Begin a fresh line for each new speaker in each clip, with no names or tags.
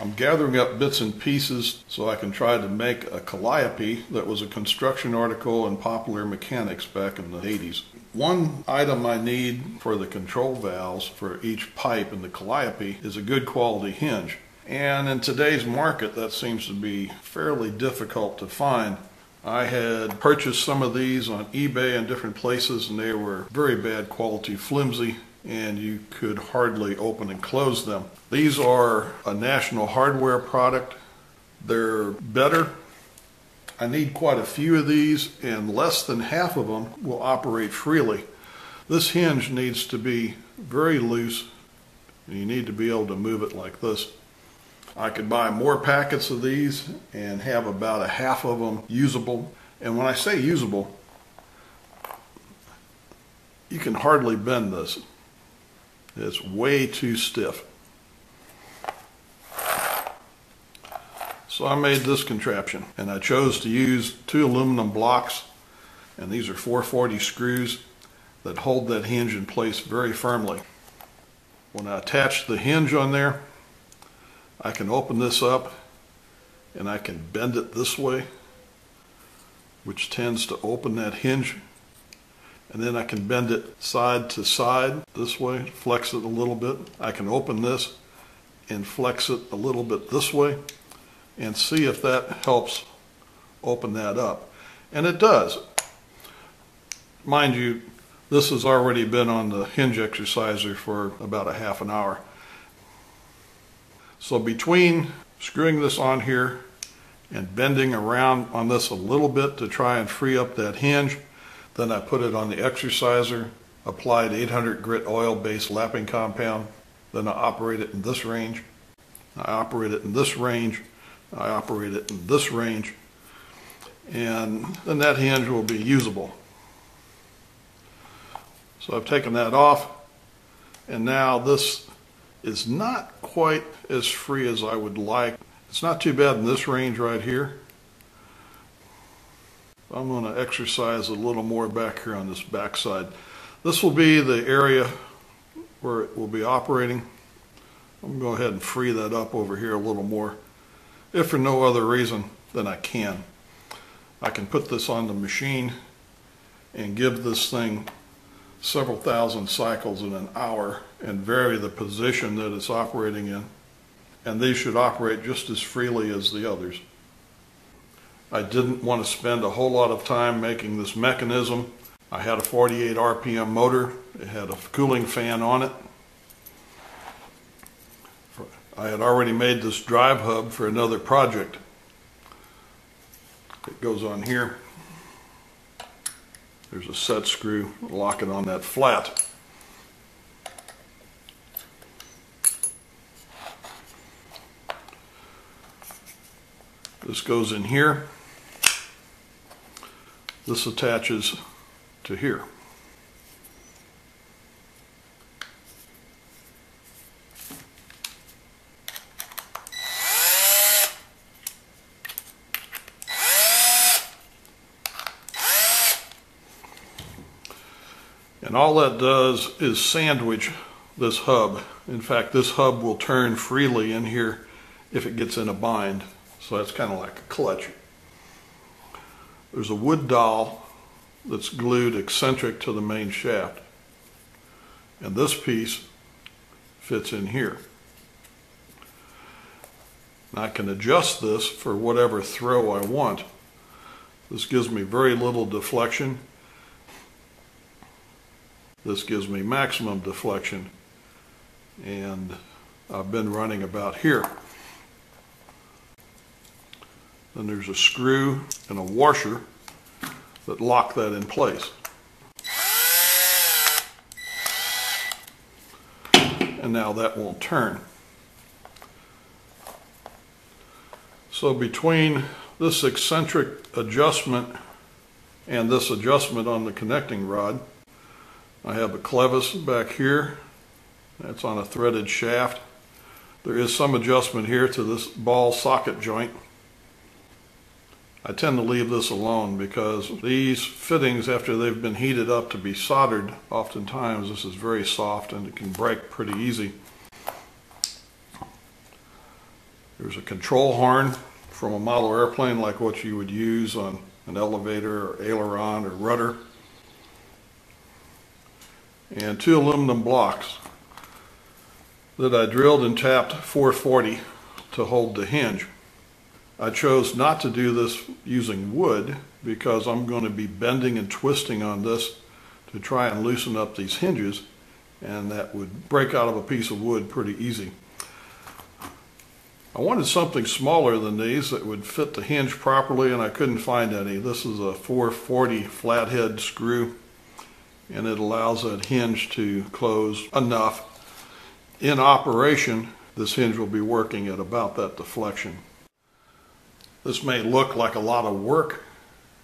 I'm gathering up bits and pieces so I can try to make a calliope that was a construction article in Popular Mechanics back in the 80s. One item I need for the control valves for each pipe in the calliope is a good quality hinge. And in today's market, that seems to be fairly difficult to find. I had purchased some of these on eBay and different places, and they were very bad quality, flimsy, and you could hardly open and close them. These are a national hardware product. They're better. I need quite a few of these and less than half of them will operate freely. This hinge needs to be very loose and you need to be able to move it like this. I could buy more packets of these and have about a half of them usable. And when I say usable, you can hardly bend this. It's way too stiff. So I made this contraption and I chose to use two aluminum blocks and these are 440 screws that hold that hinge in place very firmly. When I attach the hinge on there, I can open this up and I can bend it this way, which tends to open that hinge and then I can bend it side to side this way, flex it a little bit. I can open this and flex it a little bit this way and see if that helps open that up. And it does. Mind you, this has already been on the hinge exerciser for about a half an hour. So between screwing this on here and bending around on this a little bit to try and free up that hinge, then I put it on the exerciser, applied 800 grit oil-based lapping compound. Then I operate it in this range. I operate it in this range. I operate it in this range. And then that hinge will be usable. So I've taken that off. And now this is not quite as free as I would like. It's not too bad in this range right here. I'm going to exercise a little more back here on this back side. This will be the area where it will be operating. I'm going to go ahead and free that up over here a little more. If for no other reason than I can. I can put this on the machine and give this thing several thousand cycles in an hour and vary the position that it's operating in. And these should operate just as freely as the others. I didn't want to spend a whole lot of time making this mechanism. I had a 48 RPM motor. It had a cooling fan on it. I had already made this drive hub for another project. It goes on here. There's a set screw, lock it on that flat. This goes in here. This attaches to here. And all that does is sandwich this hub. In fact, this hub will turn freely in here if it gets in a bind. So that's kind of like a clutch. There's a wood dowel that's glued eccentric to the main shaft. And this piece fits in here. And I can adjust this for whatever throw I want. This gives me very little deflection. This gives me maximum deflection. And I've been running about here. Then there's a screw and a washer that lock that in place. And now that won't turn. So between this eccentric adjustment and this adjustment on the connecting rod, I have a clevis back here. That's on a threaded shaft. There is some adjustment here to this ball socket joint. I tend to leave this alone because these fittings, after they've been heated up to be soldered, oftentimes this is very soft and it can break pretty easy. There's a control horn from a model airplane like what you would use on an elevator or aileron or rudder. And two aluminum blocks that I drilled and tapped 440 to hold the hinge. I chose not to do this using wood because I'm going to be bending and twisting on this to try and loosen up these hinges and that would break out of a piece of wood pretty easy. I wanted something smaller than these that would fit the hinge properly and I couldn't find any. This is a 440 flathead screw and it allows that hinge to close enough. In operation, this hinge will be working at about that deflection. This may look like a lot of work.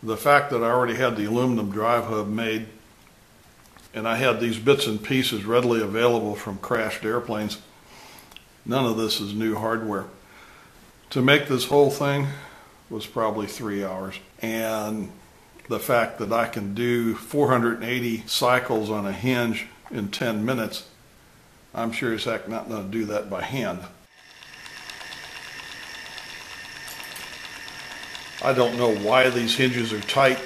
The fact that I already had the aluminum drive hub made and I had these bits and pieces readily available from crashed airplanes, none of this is new hardware. To make this whole thing was probably three hours. And the fact that I can do 480 cycles on a hinge in 10 minutes, I'm sure as heck not going to do that by hand. I don't know why these hinges are tight.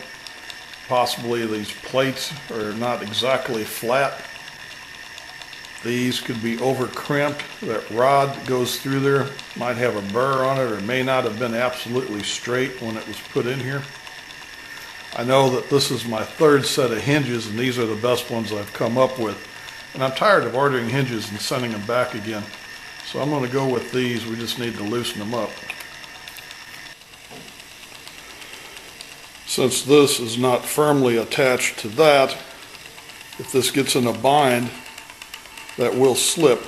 Possibly these plates are not exactly flat. These could be over crimped. That rod that goes through there might have a burr on it or may not have been absolutely straight when it was put in here. I know that this is my third set of hinges and these are the best ones I've come up with. And I'm tired of ordering hinges and sending them back again. So I'm going to go with these. We just need to loosen them up. Since this is not firmly attached to that, if this gets in a bind, that will slip